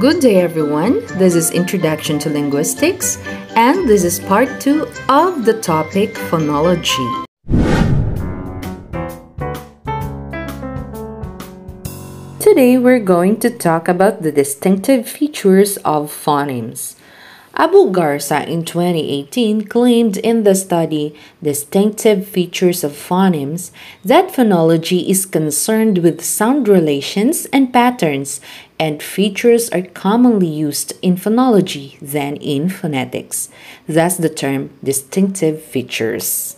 Good day, everyone. This is Introduction to Linguistics, and this is part two of the topic phonology. Today, we're going to talk about the distinctive features of phonemes. Abu Garza in 2018 claimed in the study Distinctive Features of Phonemes that phonology is concerned with sound relations and patterns, and features are commonly used in phonology than in phonetics, thus the term distinctive features.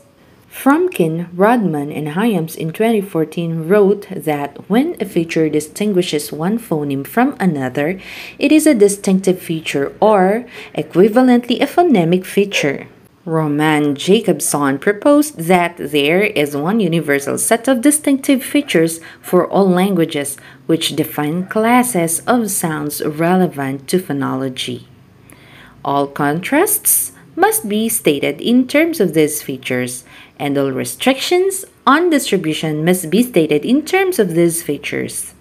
Fromkin, Rodman, and Hyams in 2014 wrote that when a feature distinguishes one phoneme from another, it is a distinctive feature or, equivalently, a phonemic feature. Roman Jakobson proposed that there is one universal set of distinctive features for all languages, which define classes of sounds relevant to phonology. All contrasts must be stated in terms of these features, and all restrictions on distribution must be stated in terms of these features.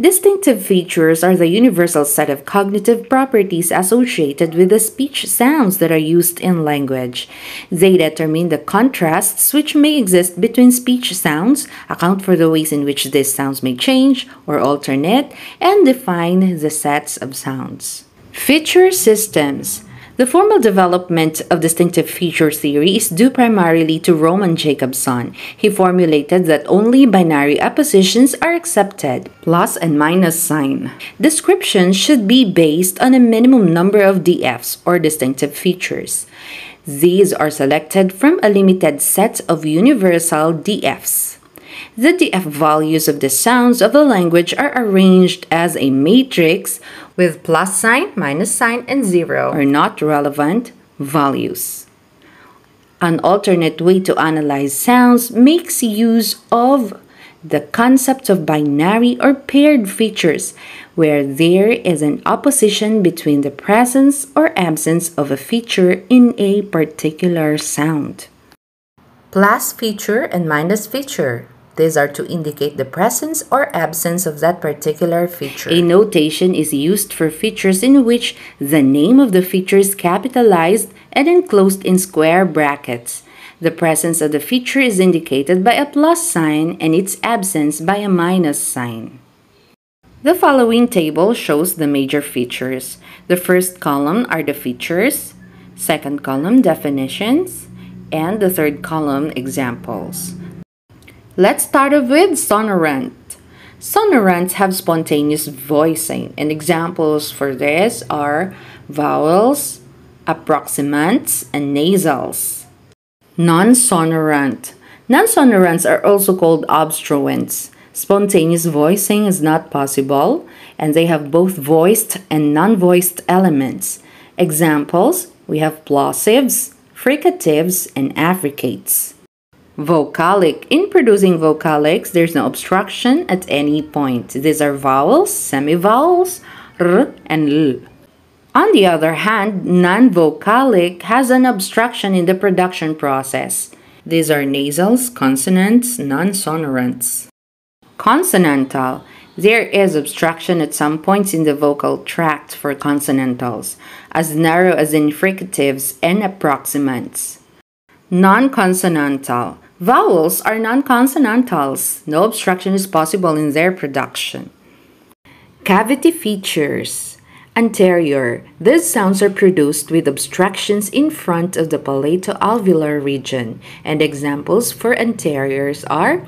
Distinctive features are the universal set of cognitive properties associated with the speech sounds that are used in language. They determine the contrasts which may exist between speech sounds, account for the ways in which these sounds may change or alternate, and define the sets of sounds. Feature systems the formal development of distinctive feature theory is due primarily to Roman Jakobson. He formulated that only binary oppositions are accepted, plus and minus sign. Description should be based on a minimum number of DFs, or distinctive features. These are selected from a limited set of universal DFs. The DF values of the sounds of the language are arranged as a matrix with plus sign, minus sign, and zero are not relevant values. An alternate way to analyze sounds makes use of the concept of binary or paired features, where there is an opposition between the presence or absence of a feature in a particular sound. Plus feature and minus feature. These are to indicate the presence or absence of that particular feature. A notation is used for features in which the name of the feature is capitalized and enclosed in square brackets. The presence of the feature is indicated by a plus sign and its absence by a minus sign. The following table shows the major features. The first column are the features, second column definitions, and the third column examples. Let's start off with sonorant. Sonorants have spontaneous voicing, and examples for this are vowels, approximants, and nasals. Non-sonorant. Non-sonorants are also called obstruents. Spontaneous voicing is not possible, and they have both voiced and non-voiced elements. Examples, we have plosives, fricatives, and affricates. Vocalic. In producing vocalics, there's no obstruction at any point. These are vowels, semivowels, r and l. On the other hand, non-vocalic has an obstruction in the production process. These are nasals, consonants, non-sonorants. Consonantal. There is obstruction at some points in the vocal tract for consonantals, as narrow as in fricatives and approximants. Non-consonantal. Vowels are non-consonantals. No obstruction is possible in their production. Cavity features. Anterior. These sounds are produced with obstructions in front of the palato-alveolar region, and examples for anteriors are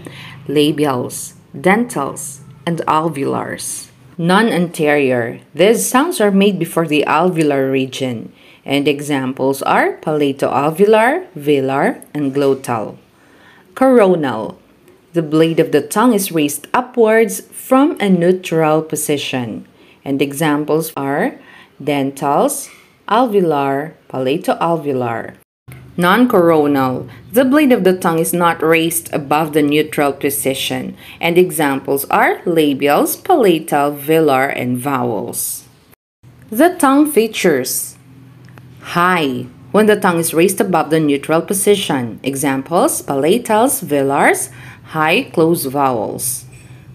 labials, dentals, and alveolars. Non-anterior. These sounds are made before the alveolar region, and examples are palato-alveolar, velar, and glottal. Coronal. The blade of the tongue is raised upwards from a neutral position. And examples are dentals, alveolar, palato-alveolar. Non-coronal. The blade of the tongue is not raised above the neutral position. And examples are labials, palatal, velar, and vowels. The tongue features. High when the tongue is raised above the neutral position. Examples, palatals, velars, high closed vowels.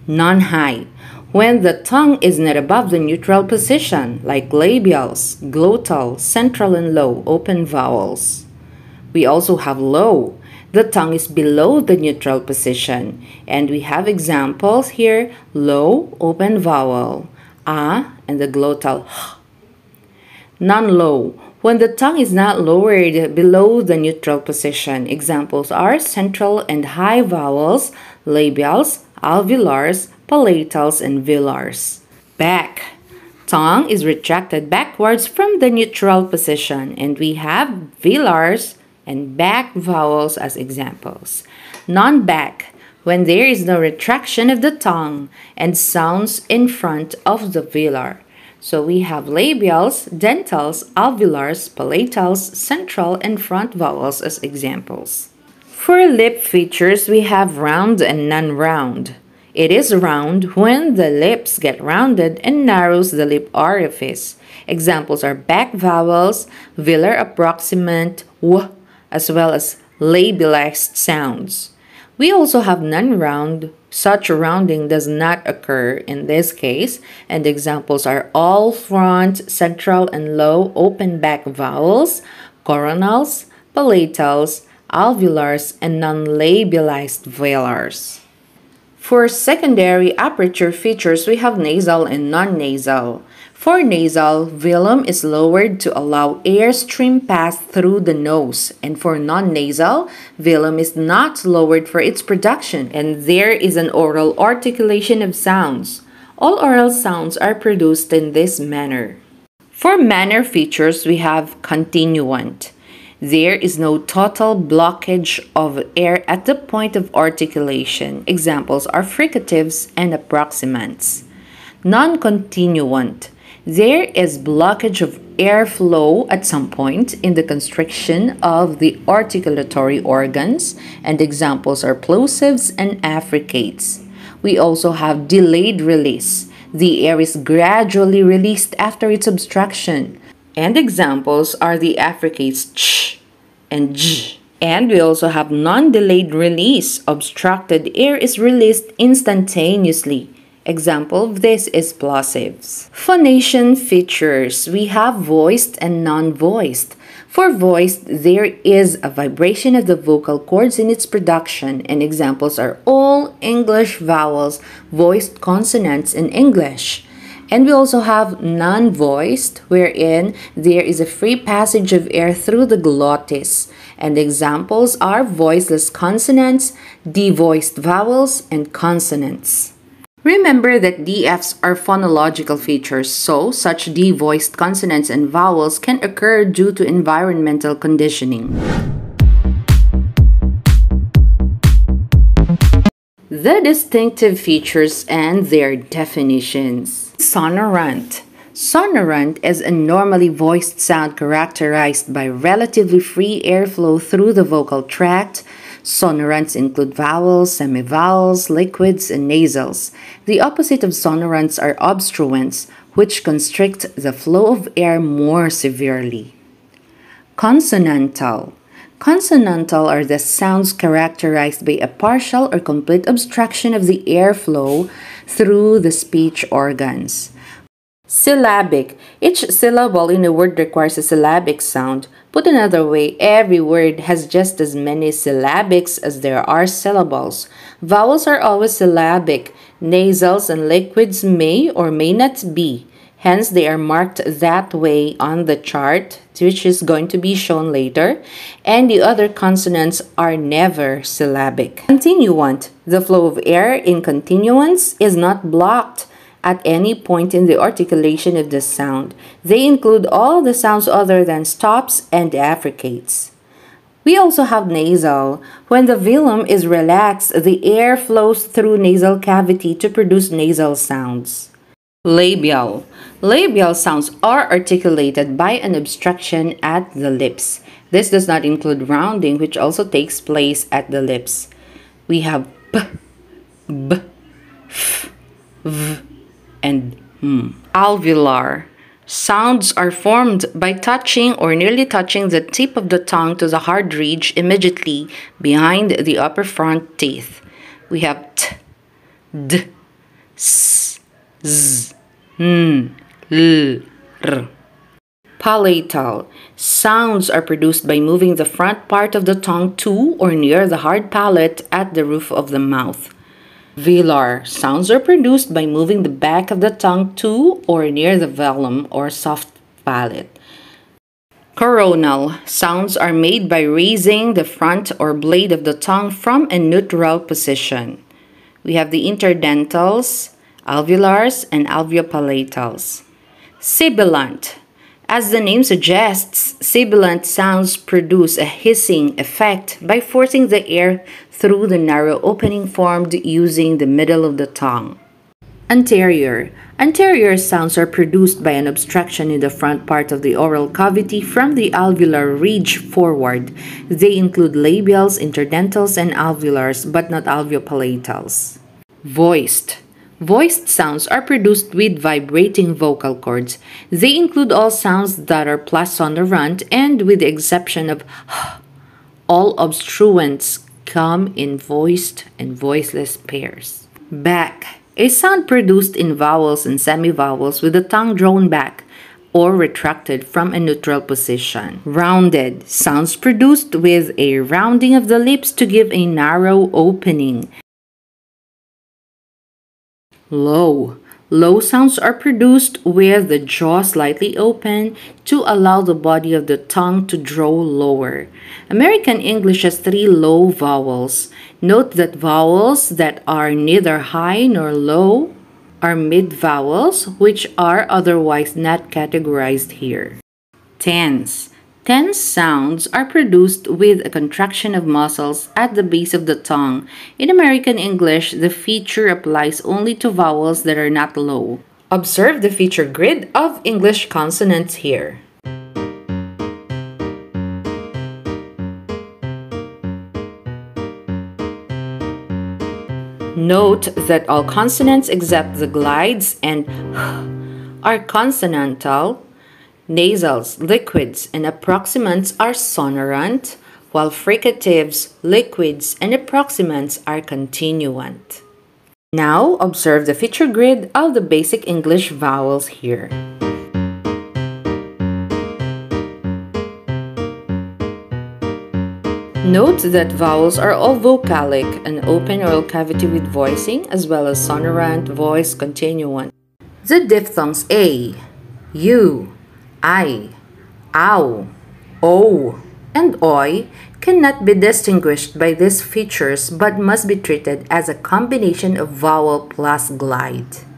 Non-high, when the tongue is not above the neutral position, like labials, glottal, central, and low open vowels. We also have low. The tongue is below the neutral position, and we have examples here low open vowel, a, and the glottal h. Non low. When the tongue is not lowered below the neutral position, examples are central and high vowels, labials, alveolars, palatals, and velars. Back. Tongue is retracted backwards from the neutral position, and we have velars and back vowels as examples. Non-back, when there is no retraction of the tongue and sounds in front of the velar. So we have labials, dentals, alveolars, palatals, central, and front vowels as examples. For lip features, we have round and non-round. It is round when the lips get rounded and narrows the lip orifice. Examples are back vowels, velar approximant, w, as well as labialized sounds. We also have non-round. Such rounding does not occur in this case, and examples are all front, central, and low open back vowels, coronals, palatals, alveolars, and non-labialized velars. For secondary aperture features, we have nasal and non-nasal. For nasal, velum is lowered to allow air stream pass through the nose, and for non-nasal, velum is not lowered for its production, and there is an oral articulation of sounds. All oral sounds are produced in this manner. For manner features, we have continuant. There is no total blockage of air at the point of articulation. Examples are fricatives and approximants. Non-continuant. There is blockage of airflow at some point in the constriction of the articulatory organs, and examples are plosives and affricates. We also have delayed release. The air is gradually released after its obstruction. And examples are the affricates ch and j. And we also have non-delayed release. Obstructed air is released instantaneously. Example of this is plosives. Phonation features. We have voiced and non-voiced. For voiced, there is a vibration of the vocal cords in its production, and examples are all English vowels, voiced consonants in English. And we also have non-voiced, wherein there is a free passage of air through the glottis. And examples are voiceless consonants, devoiced vowels, and consonants. Remember that DFs are phonological features, so such devoiced consonants and vowels can occur due to environmental conditioning. The distinctive features and their definitions. Sonorant. Sonorant is a normally voiced sound characterized by relatively free airflow through the vocal tract. Sonorants include vowels, semivowels, liquids, and nasals. The opposite of sonorants are obstruents, which constrict the flow of air more severely. Consonantal. Consonantal are the sounds characterized by a partial or complete obstruction of the airflow through the speech organs. Syllabic. Each syllable in a word requires a syllabic sound. Put another way, every word has just as many syllabics as there are syllables. Vowels are always syllabic. Nasals and liquids may or may not be. Hence, they are marked that way on the chart, which is going to be shown later, and the other consonants are never syllabic. Continuant. The flow of air in continuants is not blocked at any point in the articulation of the sound. They include all the sounds other than stops and affricates. We also have nasal. When the velum is relaxed, the air flows through nasal cavity to produce nasal sounds. Labial. Labial sounds are articulated by an obstruction at the lips. This does not include rounding, which also takes place at the lips. We have p, b, f, v, and. Alveolar. Sounds are formed by touching or nearly touching the tip of the tongue to the hard ridge immediately behind the upper front teeth. We have t, d, s, z, n, l, r. Palatal. Sounds are produced by moving the front part of the tongue to or near the hard palate at the roof of the mouth. Velar. Sounds are produced by moving the back of the tongue to or near the velum or soft palate. Coronal. Sounds are made by raising the front or blade of the tongue from a neutral position. We have the interdentals, alveolars, and alveopalatals. Sibilant. As the name suggests, sibilant sounds produce a hissing effect by forcing the air through the narrow opening formed using the middle of the tongue. Anterior. Anterior sounds are produced by an obstruction in the front part of the oral cavity from the alveolar ridge forward. They include labials, interdentals, and alveolars, but not alveopalatals. Voiced. Voiced sounds are produced with vibrating vocal cords. They include all sounds that are plosive on the plasonorant and with the exception of all obstruents come in voiced and voiceless pairs. Back. A sound produced in vowels and semivowels with the tongue drawn back or retracted from a neutral position. Rounded. Sounds produced with a rounding of the lips to give a narrow opening. Low. Low sounds are produced with the jaw slightly open to allow the body of the tongue to draw lower. American English has three low vowels. Note that vowels that are neither high nor low are mid vowels, which are otherwise not categorized here. Tense. Tense sounds are produced with a contraction of muscles at the base of the tongue. In American English, the feature applies only to vowels that are not low. Observe the feature grid of English consonants here. Note that all consonants except the glides and are consonantal Nasals, liquids, and approximants are sonorant, while fricatives, liquids, and approximants are continuant. Now, observe the feature grid of the basic English vowels here. Note that vowels are all vocalic, an open oral cavity with voicing, as well as sonorant, voice, continuant. The diphthongs A, U, I, ow, o, and oi cannot be distinguished by these features but must be treated as a combination of vowel plus glide.